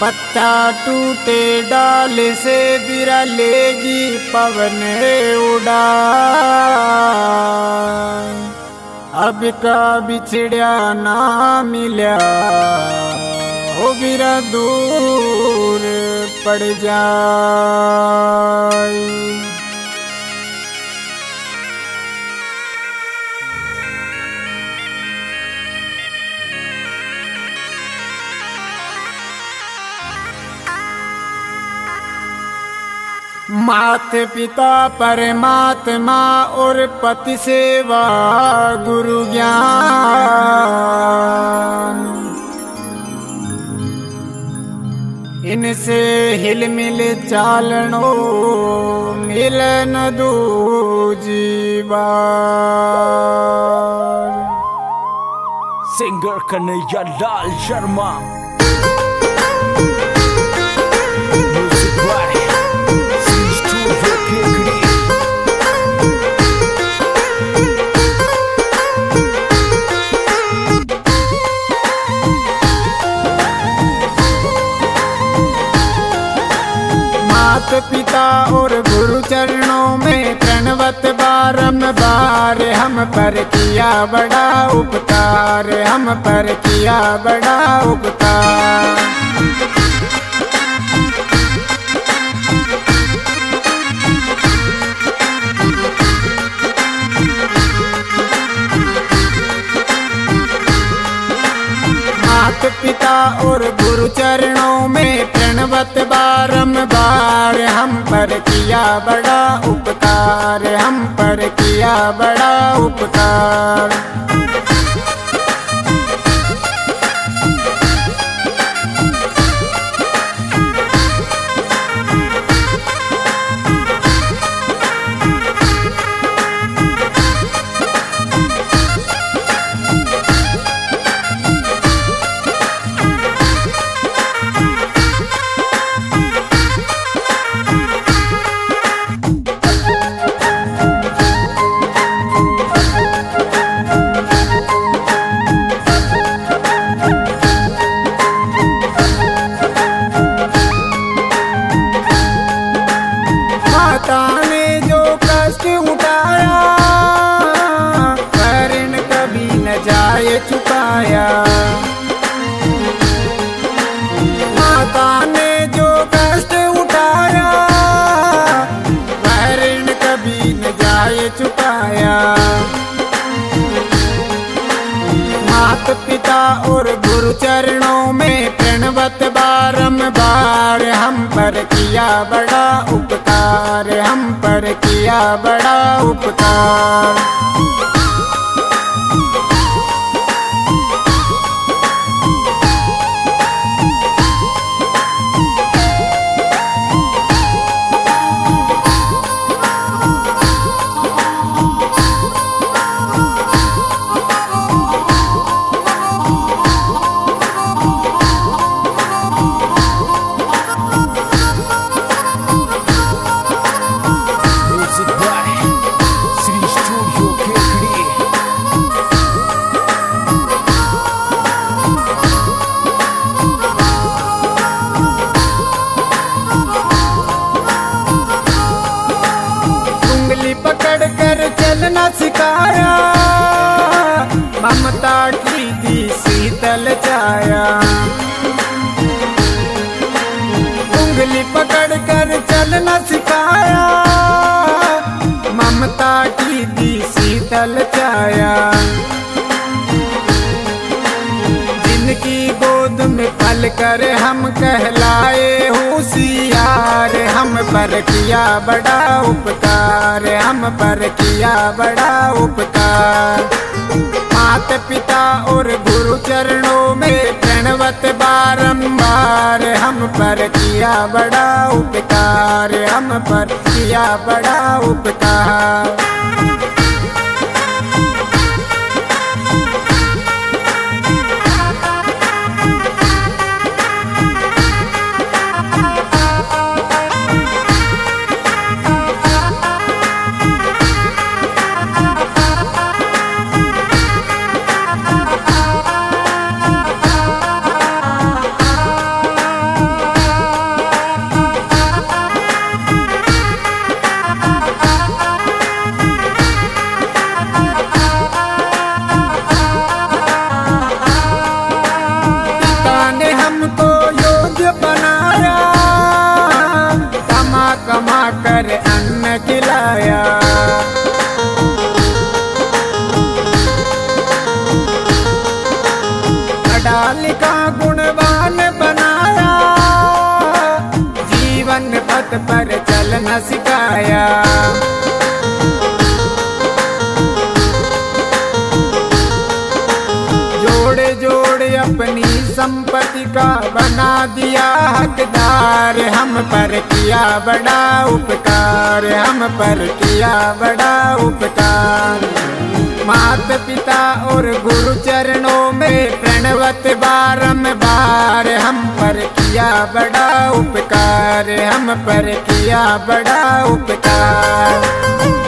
पत्ता टूटे, डाल से बिरा लेगी पवन उड़ा अब का बिछड़ा ना मिला हो बिरा दूर पड़ जाए। मात पिता परमात्मा और पति सेवा गुरु ज्ञान। इनसे हिल मिल चालनो, मिलन दू जीवा सिंगर कन्हैया लाल शर्मा। मात पिता और गुरु चरणों में प्रणवत बारम बार, हम पर किया बड़ा उपकार, हम पर किया बड़ा उपकार। मात पिता और गुरु चरणों में प्रणवत बारम बार हम पर किया बड़ा उपकार, हम पर किया बड़ा उपकार। पर किया बड़ा उपकार हम पर किया बड़ा उपकार। ममता की दी शीतल छाया। उंगली पकड़ कर चलना सिखाया। ममता की दी शीतल छाया। जिनकी गोद में पल कर हम कहलाए होशियार, हम पर किया बड़ा उपकार, हम पर किया बड़ा उपकार। मात पिता और गुरु चरणों में प्रणवत बारंबार, हम पर किया बड़ा उपकार, हम पर किया बड़ा उपकार। पढ़ा लिखा गुणवान बनाया। जीवन पथ पर चलना सिखाया। जोड़े जोड़े अपनी संपत्ति का बना दिया। हकदार हम पर किया बड़ा उपकार। हम पर किया बड़ा उपकार। मात पिता और गुरु चरणों में प्रणवत बारम बार हम पर किया बड़ा उपकार, हम पर किया बड़ा उपकार।